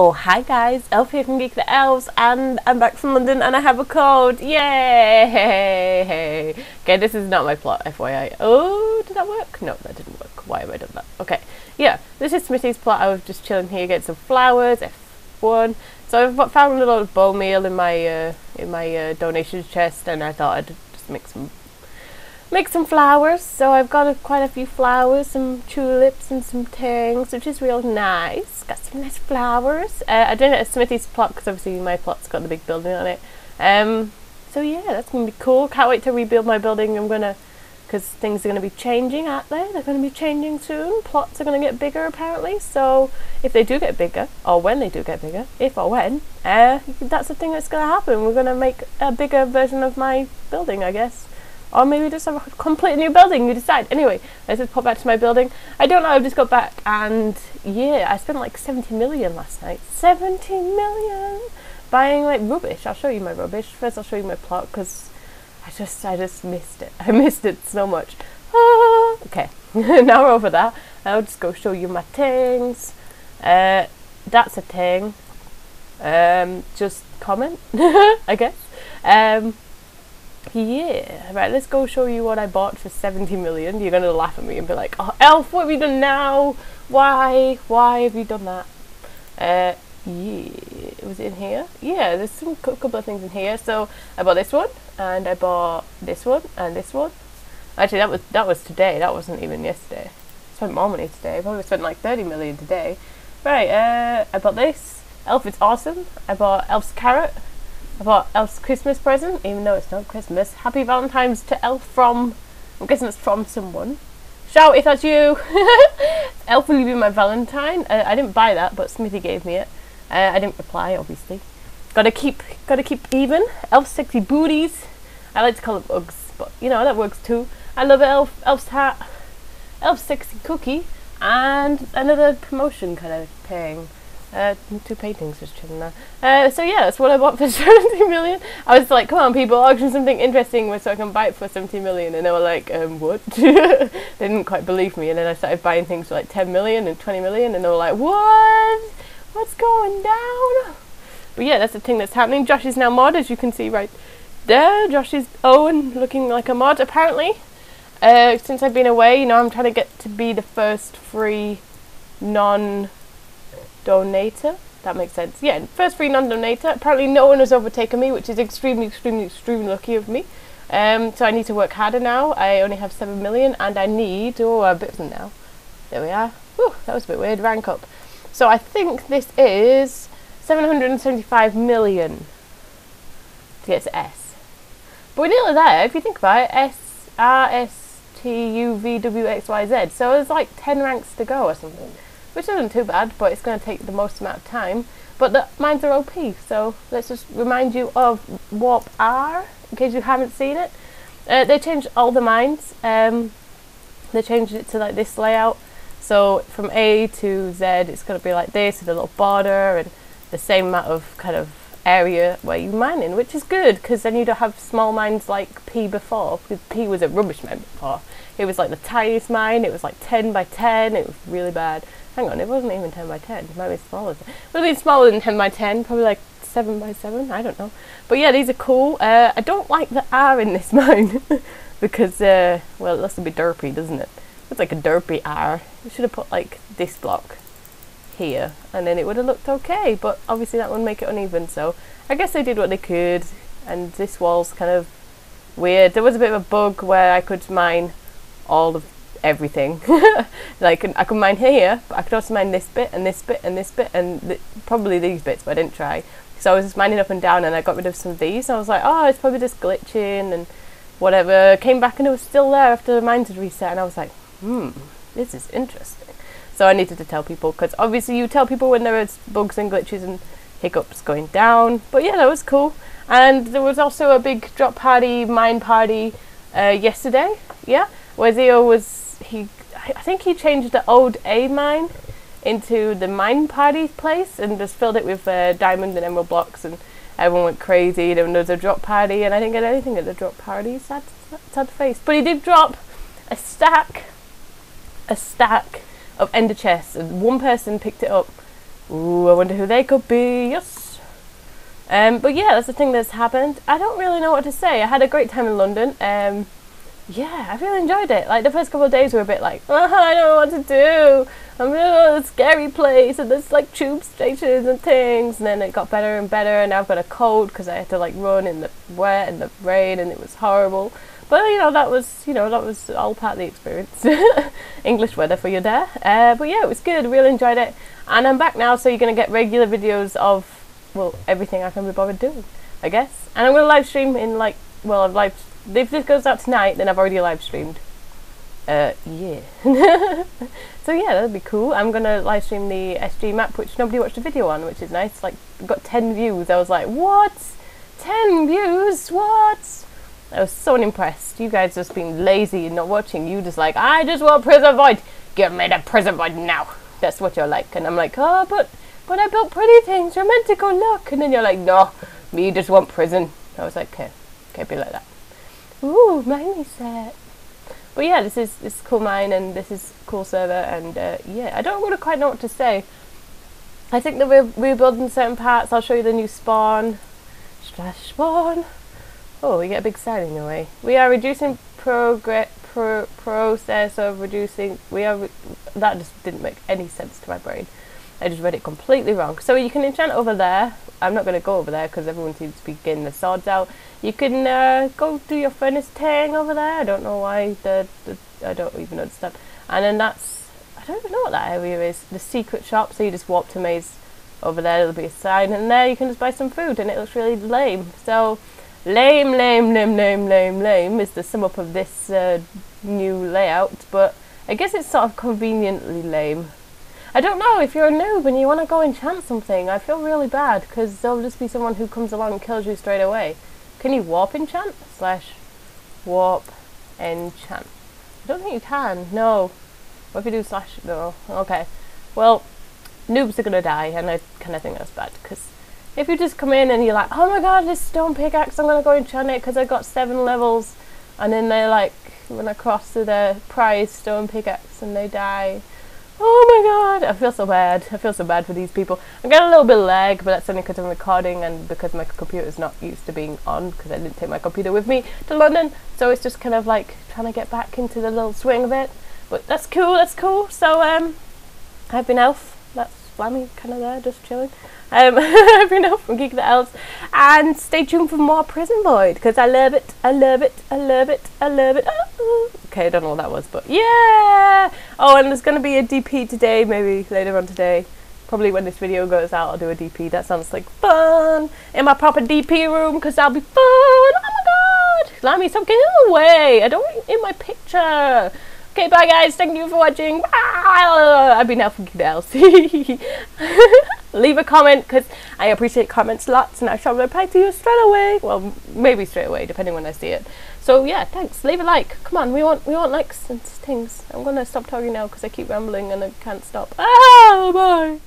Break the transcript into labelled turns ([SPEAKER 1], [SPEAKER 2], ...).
[SPEAKER 1] Oh, hi guys, Elf here from Geek the Elves, and I'm back from London and I have a code. Yay! Okay, this is not my plot, FYI. Oh, did that work? No, that didn't work. Why have I done that? Okay, yeah, this is Smitty's plot. I was just chilling here, getting some flowers, F1. So I've found a little bone meal in my uh, in my uh, donations chest, and I thought I'd just make some make some flowers. So I've got a, quite a few flowers, some tulips and some things, which is real nice. Got some nice flowers. Uh, I did it at Smithy's plot because obviously my plot's got the big building on it. Um, so yeah, that's gonna be cool. Can't wait to rebuild my building. I'm gonna, because things are gonna be changing out there. They're gonna be changing soon. Plots are gonna get bigger apparently. So if they do get bigger, or when they do get bigger, if or when, uh, that's the thing that's gonna happen. We're gonna make a bigger version of my building, I guess. Or maybe just a complete new building, you decide. Anyway, let's just pop back to my building. I don't know, I've just got back and yeah, I spent like 70 million last night. 70 million! Buying like rubbish. I'll show you my rubbish. First I'll show you my plot because I just, I just missed it. I missed it so much. Ah, okay, now we're over that. I'll just go show you my things. Uh, that's a thing. Um, just comment, I guess. Um, yeah, right, let's go show you what I bought for 70 million. You're to laugh at me and be like, oh, Elf, what have you done now? Why? Why have you done that? Uh, yeah, it was it in here? Yeah, there's some couple of things in here. So I bought this one, and I bought this one, and this one. Actually, that was that was today. That wasn't even yesterday. I spent more money today. I probably spent like 30 million today. Right, uh, I bought this. Elf, it's awesome. I bought Elf's carrot. I bought Elf's Christmas present, even though it's not Christmas. Happy Valentine's to Elf from, I'm guessing it's from someone. Shout if that's you! Elf will be my Valentine. Uh, I didn't buy that, but Smithy gave me it. Uh, I didn't reply, obviously. Gotta keep, gotta keep even. Elf sexy booties. I like to call them Uggs, but you know, that works too. I love Elf, Elf's hat, Elf sexy cookie, and another promotion kind of thing. Uh, two paintings just chilling there. Uh, so yeah, that's what I bought for 70 million. I was like, come on people, auction something interesting so I can buy it for 70 million. And they were like, um, what? they didn't quite believe me. And then I started buying things for like 10 million and 20 million. And they were like, what? What's going down? But yeah, that's the thing that's happening. Josh is now mod, as you can see right there. Josh is Owen looking like a mod, apparently. Uh, since I've been away, you know, I'm trying to get to be the first free non donator. That makes sense. Yeah, first free non-donator. Apparently no one has overtaken me, which is extremely, extremely, extremely lucky of me. Um, so I need to work harder now. I only have 7 million and I need, oh, a bit now. There we are. Whew, that was a bit weird. Rank up. So I think this is 775 million to get to S. But we're nearly there, if you think about it. S, R, S, T, U, V, W, X, Y, Z. So there's like 10 ranks to go or something which isn't too bad, but it's going to take the most amount of time. But the mines are OP, so let's just remind you of Warp R, in case you haven't seen it. Uh, they changed all the mines. Um, they changed it to like this layout. So from A to Z, it's going to be like this with a little border and the same amount of kind of area where you mine in, which is good because then you don't have small mines like P before. Because P was a rubbish mine before. It was like the tiniest mine. It was like 10 by 10. It was really bad. Hang on, it wasn't even 10 by 10. It might be smaller. It smaller than 10 by 10, probably like 7 by 7. I don't know. But yeah, these are cool. Uh, I don't like the R in this mine because, uh, well, it looks a bit derpy, doesn't it? It's like a derpy R. You should have put like this block here and then it would have looked okay but obviously that would make it uneven so I guess they did what they could and this wall's kind of weird there was a bit of a bug where I could mine all of everything. like I could mine here, but I could also mine this bit and this bit and this bit and th probably these bits, but I didn't try. So I was just mining up and down, and I got rid of some of these. And I was like, oh, it's probably just glitching and whatever. Came back and it was still there after the mines had reset, and I was like, hmm, this is interesting. So I needed to tell people because obviously you tell people when there is bugs and glitches and hiccups going down. But yeah, that was cool. And there was also a big drop party, mine party uh, yesterday. Yeah, where Zio was he I think he changed the old A mine into the mine party place and just filled it with uh, diamond and emerald blocks and everyone went crazy. There was a drop party and I didn't get anything at the drop party. Sad, sad face. But he did drop a stack, a stack of ender chests and one person picked it up Ooh, I wonder who they could be. Yes. Um, but yeah, that's the thing that's happened. I don't really know what to say. I had a great time in London. Um, yeah, I really enjoyed it. Like the first couple of days were a bit like, oh, I don't know what to do. I'm in a scary place and there's like tube stations and things. And then it got better and better. And now I've got a cold because I had to like run in the wet and the rain and it was horrible. But you know that was you know that was all part of the experience. English weather for you there. Uh, but yeah, it was good. Really enjoyed it. And I'm back now, so you're gonna get regular videos of well everything I can be bothered doing, I guess. And I'm gonna live stream in like well I've live if this goes out tonight, then I've already live streamed. Uh, yeah. so yeah, that'd be cool. I'm gonna live stream the SG map, which nobody watched a video on, which is nice. Like, got 10 views. I was like, what? 10 views? What? I was so unimpressed. You guys just being lazy and not watching. You just like, I just want prison void. Give me the prison void now. That's what you're like. And I'm like, oh, but but I built pretty things. You're meant to go look. And then you're like, no, me just want prison. I was like, okay, can't be like that. Ooh, mine set. But yeah, this is this is cool mine and this is cool server and uh, yeah, I don't really quite know what to say. I think that we're rebuilding certain parts. I'll show you the new spawn. Spawn. Oh, we get a big sign away. We are reducing progress pro process of reducing. We are that just didn't make any sense to my brain. I just read it completely wrong. So you can enchant over there. I'm not going to go over there because everyone seems to be getting the swords out. You can uh, go do your furnace tang over there. I don't know why. The, the I don't even understand. And then that's I don't even know what that area is. The secret shop. So you just walk to maze over there. There'll be a sign, and there you can just buy some food, and it looks really lame. So lame, lame, lame, lame, lame, lame is the sum up of this uh, new layout. But I guess it's sort of conveniently lame. I don't know, if you're a noob and you want to go enchant something, I feel really bad because there'll just be someone who comes along and kills you straight away. Can you warp enchant? Slash warp enchant. I don't think you can, no. What if you do slash, no, okay. Well, noobs are going to die and I kind of think that's bad because if you just come in and you're like, oh my god, this stone pickaxe, I'm going to go enchant it because I got seven levels and then they like run across to the prize stone pickaxe and they die Oh my god, I feel so bad. I feel so bad for these people. I'm getting a little bit lag, but that's only because I'm recording and because my computer's not used to being on because I didn't take my computer with me to London. So it's just kind of like trying to get back into the little swing of it. But that's cool, that's cool. So um, I've been Elf. That's Flammy kind of there, just chilling. Um, I've from Geek the Elves. And stay tuned for more Prison Void because I love it, I love it, I love it, I love it. Oh, okay, I don't know what that was, but yeah! Oh, and there's going to be a DP today, maybe later on today. Probably when this video goes out, I'll do a DP. That sounds like fun! In my proper DP room, because that'll be fun! Oh my god! Lammy, stop getting away! I don't want you in my picture! Okay, bye guys. Thank you for watching. I've been Alpha Else. Leave a comment because I appreciate comments lots and I shall reply to you straight away. Well, maybe straight away, depending when I see it. So yeah, thanks. Leave a like. Come on, we want we want likes and things. I'm gonna stop talking now because I keep rambling and I can't stop. Ah, bye.